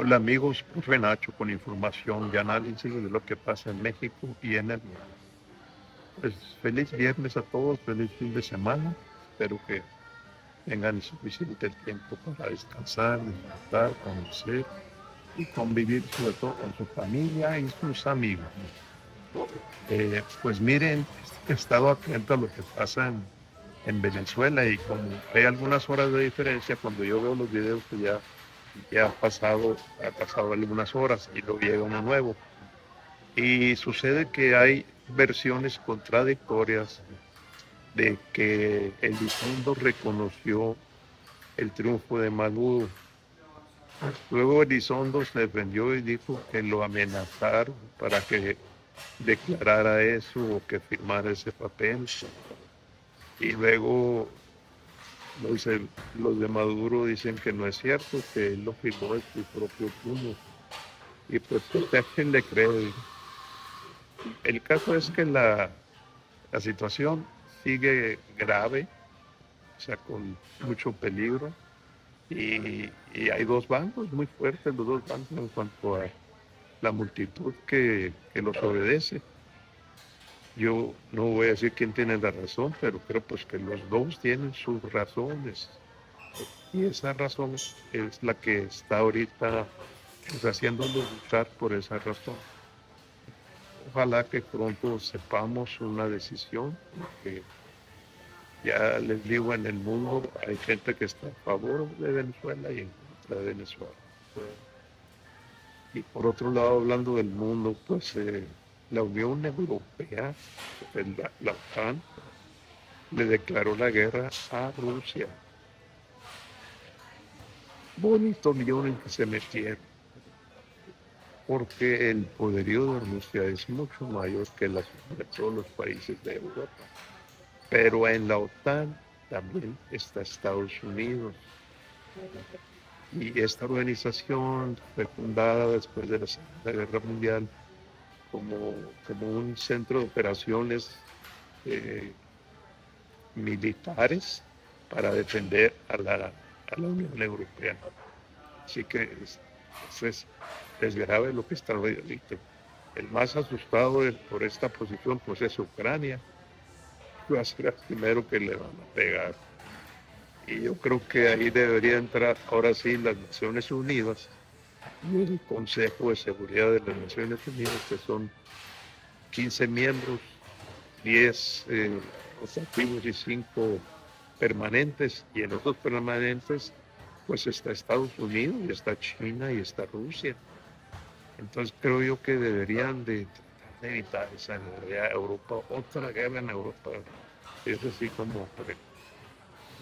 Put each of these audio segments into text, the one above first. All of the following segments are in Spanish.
Hola amigos, profe Nacho con información y análisis de lo que pasa en México y en el mundo. Pues feliz viernes a todos, feliz fin de semana. Espero que tengan suficiente tiempo para descansar, disfrutar, conocer y convivir sobre todo con su familia y sus amigos. Eh, pues miren, he estado atento a lo que pasa en, en Venezuela y como hay algunas horas de diferencia, cuando yo veo los videos que ya ya ha pasado, ha pasado algunas horas y luego llega uno nuevo. Y sucede que hay versiones contradictorias de que el Elizondo reconoció el triunfo de Maduro. Luego Elizondo se defendió y dijo que lo amenazaron para que declarara eso o que firmara ese papel. Y luego los los de Maduro dicen que no es cierto, que él lo firmó en su propio puño. Y pues, ¿a quién le cree? El caso es que la, la situación sigue grave, o sea, con mucho peligro. Y, y, hay dos bandos muy fuertes, los dos bandos en cuanto a la multitud que, que los obedece. Yo no voy a decir quién tiene la razón, pero creo pues que los dos tienen sus razones. Y esa razón es la que está ahorita pues, haciéndonos luchar por esa razón. Ojalá que pronto sepamos una decisión, porque ya les digo, en el mundo hay gente que está a favor de Venezuela y en contra de Venezuela. Y por otro lado, hablando del mundo, pues eh, la Unión Europea, la, OTAN, le declaró la guerra a Rusia. Bonito lío en que se metieron, porque el poderío de Rusia es mucho mayor que la, de todos los países de Europa. Pero en la OTAN también está Estados Unidos. Y esta organización fue fundada después de la Segunda Guerra Mundial como, como un centro de operaciones eh, militares para defender a la, a la, Unión Europea. Así que es, es, grave lo que está ahorita. El más asustado por esta posición pues es Ucrania. Va a ser el primero que le van a pegar. Y yo creo que ahí debería entrar ahora sí las Naciones Unidas y el Consejo de Seguridad de las Naciones Unidas, que son 15 miembros, 10 eh, y 5 permanentes, y en otros permanentes pues está Estados Unidos, y está China y está Rusia. Entonces creo yo que deberían de, de evitar esa guerra Europa, otra guerra en Europa. Es así como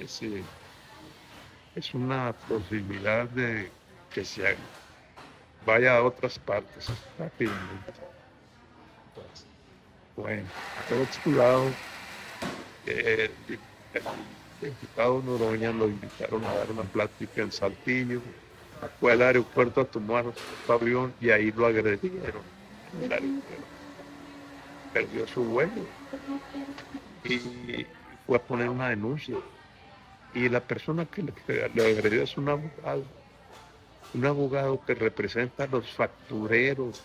es, es una posibilidad de que se haga vaya a otras partes rápidamente. bueno, por otro lado, eh, el diputado Noroña lo invitaron a dar una plática en Saltillo, fue al aeropuerto a tomar su avión y ahí lo agredieron Perdió su vuelo y fue a poner una denuncia. Y la persona que le, agredió es un abogado un abogado que representa a los factureros.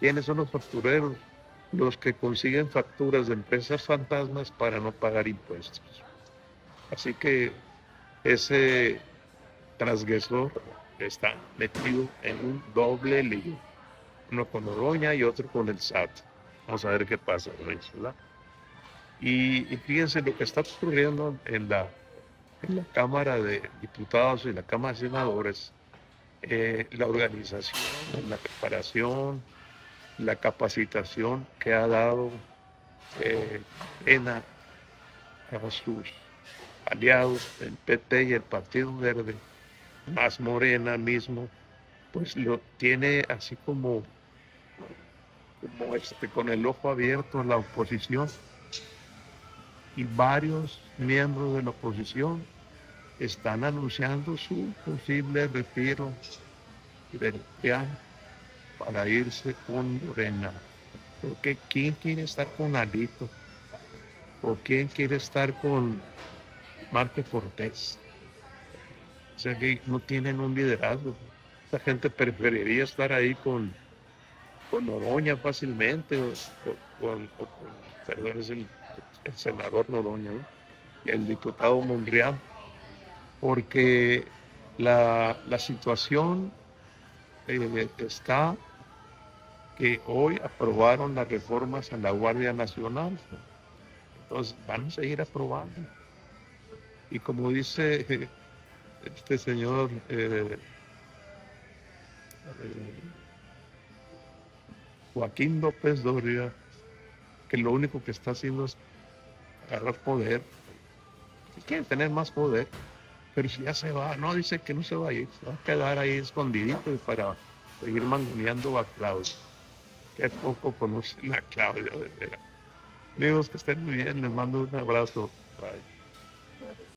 ¿Quiénes son los factureros? Los que consiguen facturas de empresas fantasmas para no pagar impuestos. Así que ese transgresor está metido en un doble lío, uno con Oroña y otro con el SAT. Vamos a ver qué pasa con eso, ¿verdad? Y, y fíjense lo que está ocurriendo en la en la Cámara de Diputados y la Cámara de Senadores eh, la organización, la preparación, la capacitación que ha dado eh, ENA a sus aliados, el PT y el Partido Verde, más Morena mismo, pues lo tiene así como, este, con el ojo abierto a la oposición. Y varios miembros de la oposición están anunciando su posible retiro del PIAN para irse con Morena. Porque ¿quién quiere estar con Alito? ¿O quién quiere estar con Marte Cortés? O sea que no tienen un liderazgo. esta gente preferiría estar ahí con, con Noroña fácilmente, o, perdón, es el, senador Noroña, el diputado Monreal, porque la, situación eh, está que hoy aprobaron las reformas a la Guardia Nacional. Entonces van a seguir aprobando. Y como dice este señor eh, eh, Joaquín López Doria, que lo único que está haciendo es agarrar poder, quiere tener más poder, pero si ya se va, no, dice que no se va a se va a quedar ahí escondidito para seguir mangoneando a Claudia. Que poco conocen a Claudia, de Amigos, que estén muy bien, les mando un abrazo. Bye.